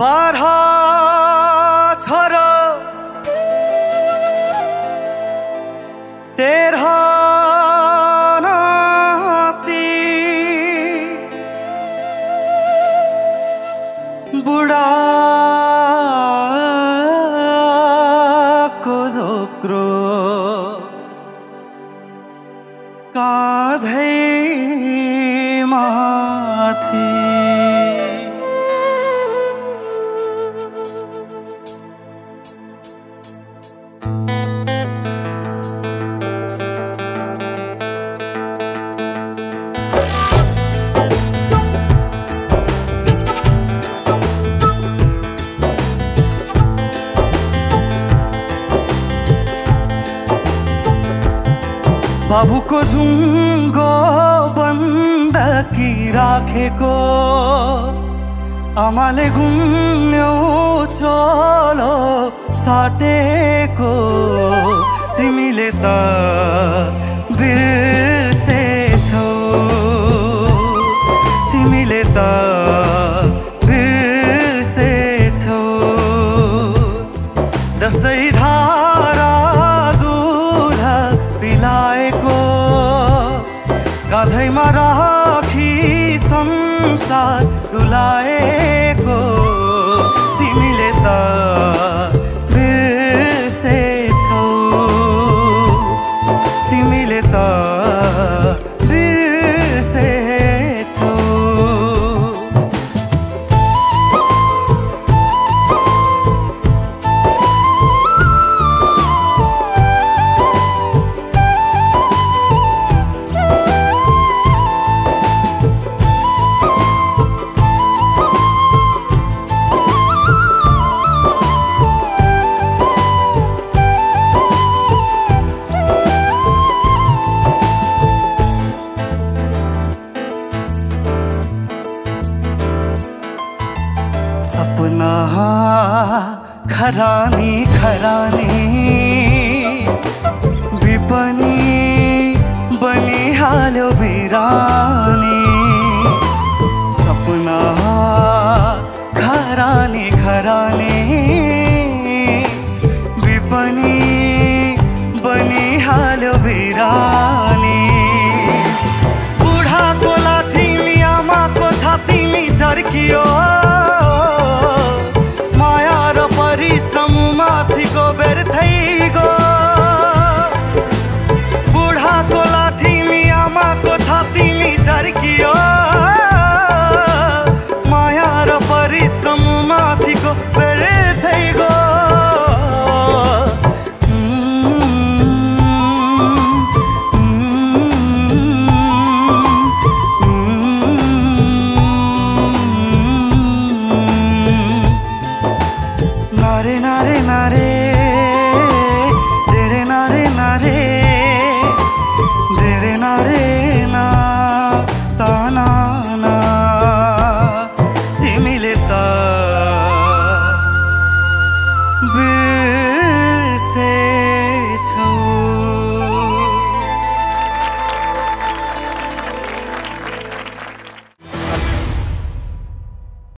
बाह्र काँधै माथि। बाबुको जुङ्गो बन्दकी राखेको। आमाले गुन्यो चलो साटेको। तिमीले त बिर्सेछौ पिलाएको काँधैमा राखी संसार डुलाएको। तिमीले त बिर्सेछौ। तिमीले त सपना खरानी खरानी। विपनी बनिहाल्यो बिरानी सपना खरानी। खरानी विपनी बनिहाल्यो बिरानी